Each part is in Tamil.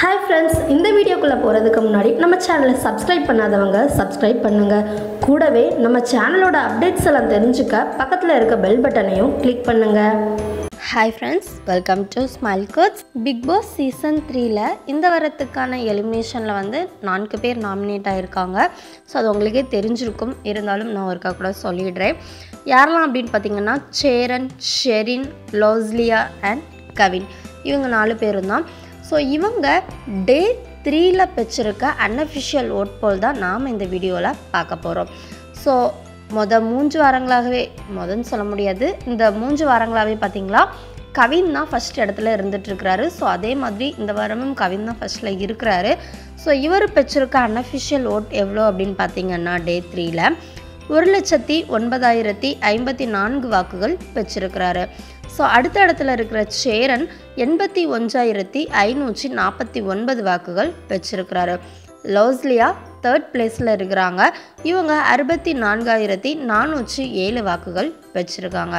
ஹாய் ஃப்ரெண்ட்ஸ் இந்த வீடியோக்குள்ளே போகிறதுக்கு முன்னாடி நம்ம சேனலை சப்ஸ்கிரைப் பண்ணாதவங்க சப்ஸ்கிரைப் பண்ணுங்கள் கூடவே நம்ம சேனலோட அப்டேட்ஸ் எல்லாம் தெரிஞ்சுக்க பக்கத்தில் இருக்க பெல் பட்டனையும் கிளிக் பண்ணுங்கள் hi friends welcome to smile codes Bigg Boss season த்ரீல இந்த வாரத்துக்கான எலிமினேஷனில் வந்து நான்கு பேர் நாமினேட் ஆகியிருக்காங்க ஸோ அது உங்களுக்கே தெரிஞ்சிருக்கும். இருந்தாலும் நான் ஒருக்கா கூட சொல்லிடுறேன். யாரெல்லாம் அப்படின்னு பார்த்தீங்கன்னா சேரன் ஷெரின் லோஸ்லியா அண்ட் கவின். இவங்க நாலு பேரும் தான். ஸோ இவங்க டே த்ரீல பெற்றிருக்க அன்அஃபிஷியல் ஓட் போல் தான் நாம் இந்த வீடியோவில் பார்க்க போகிறோம் ஸோ மொதல் மூன்று வாரங்களாகவே மொதன்னு சொல்ல முடியாது இந்த மூன்று வாரங்களாகவே பார்த்தீங்களா கவின் தான் ஃபஸ்ட் இடத்துல இருந்துகிட்ருக்கிறாரு ஸோ அதே மாதிரி இந்த வாரமும் கவின் தான் ஃபஸ்ட்டில் இருக்கிறாரு. ஸோ இவர் பெற்றிருக்க அன்அஃபிஷியல் ஓட் எவ்வளோ அப்படின்னு பார்த்தீங்கன்னா டே த்ரீயில் ஒரு லட்சத்தி ஒன்பதாயிரத்தி ஐம்பத்தி நான்கு வாக்குகள் பெற்றிருக்கிறாரு. ஸோ அடுத்த இடத்துல இருக்கிற சேரன் எண்பத்தி ஒன்றாயிரத்தி ஐநூற்றி நாற்பத்தி ஒன்பது வாக்குகள் பெற்றிருக்கிறாரு. லோஸ்லியா தேர்ட் பிளேஸில் இருக்கிறாங்க. இவங்க அறுபத்தி நான்காயிரத்தி நானூற்றி ஏழு வாக்குகள் பெற்றிருக்காங்க.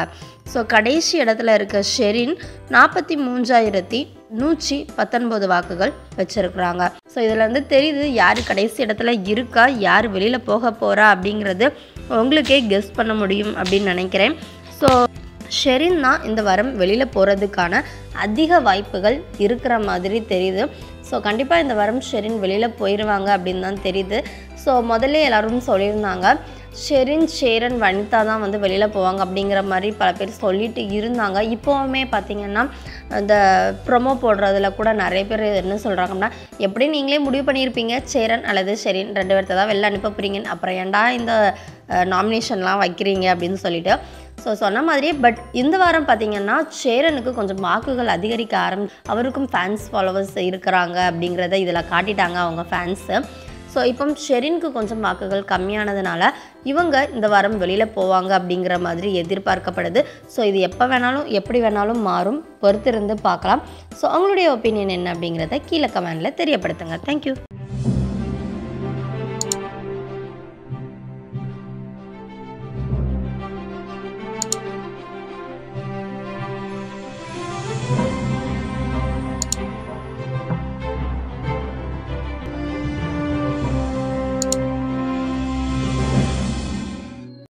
ஸோ கடைசி இடத்துல இருக்க ஷெரின் நாற்பத்தி மூன்றாயிரத்தி நூற்றி பத்தொன்பது வாக்குகள் வச்சுருக்குறாங்க ஸோ இதில் வந்து தெரியுது யார் கடைசி இடத்துல இருக்கா யார் வெளியில் போக போகிறா அப்படிங்கிறது. உங்களுக்கே கெஸ் பண்ண முடியும் அப்படின்னு நினைக்கிறேன். ஸோ ஷெரின் தான் இந்த வாரம் வெளியில் போகிறதுக்கான அதிக வாய்ப்புகள் இருக்கிற மாதிரி தெரியுது. ஸோ கண்டிப்பாக இந்த வாரம் ஷெரின் வெளியில் போயிடுவாங்க அப்படின்னு தான் தெரியுது. ஸோ முதல்ல எல்லாரும் சொல்லியிருந்தாங்க ஷெரின் ஷேரன் வனிதா தான் வந்து வெளியில் போவாங்க அப்படிங்கிற மாதிரி பல பேர் சொல்லிட்டு இருந்தாங்க. இப்போவுமே பார்த்தீங்கன்னா இந்த ப்ரொமோ போடுறதுல கூட நிறைய பேர் என்ன சொல்கிறாங்கன்னா எப்படி நீங்களே முடிவு பண்ணியிருப்பீங்க? சேரன் அல்லது ஷெரின் ரெண்டு பேர்த்த தான் வெளில அனுப்ப போகிறீங்க அப்புறம் ஏண்டா இந்த நாமினேஷன்லாம் வைக்கிறீங்க? அப்படின்னு சொல்லிட்டு. ஸோ சொன்ன மாதிரியே பட் இந்த வாரம் பார்த்தீங்கன்னா சேரனுக்கு கொஞ்சம் வாக்குகள் அதிகரிக்க ஆரம்பி அவருக்கும் ஃபேன்ஸ் ஃபாலோவர்ஸ் இருக்கிறாங்க அப்படிங்கிறத இதில் காட்டிட்டாங்க அவங்க ஃபேன்ஸு ஸோ இப்போ ஷெரினுக்கு கொஞ்சம் வாக்குகள் கம்மியானதுனால இவங்க இந்த வாரம் வெளியில் போவாங்க அப்படிங்கிற மாதிரி எதிர்பார்க்கப்படுது. ஸோ இது எப்போ வேணாலும் எப்படி வேணாலும் மாறும். பொறுத்திருந்து பார்க்கலாம் ஸோ அவங்களுடைய ஒப்பீனியன் என்ன அப்படிங்கிறத கீழே கமெண்டில் தெரியப்படுத்துங்க. தேங்க்யூ